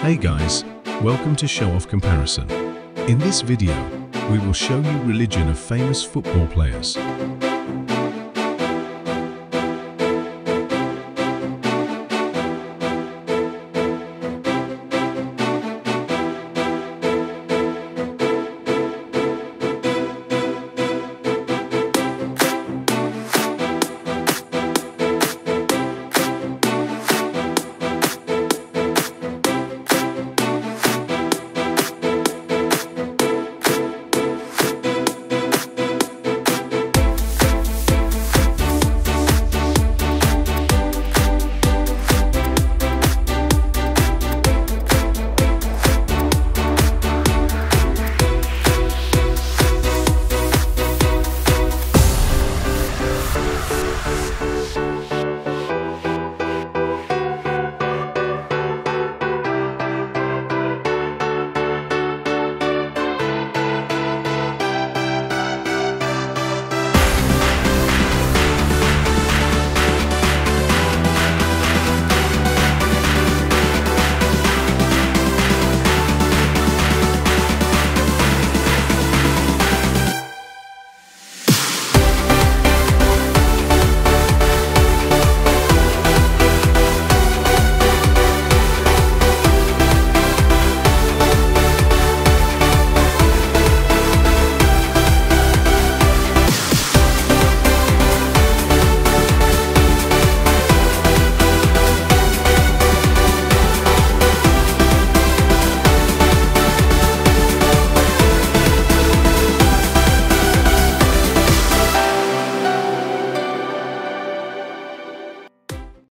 Hey guys, welcome to Show Off Comparison. In this video, we will show you religion of famous football players.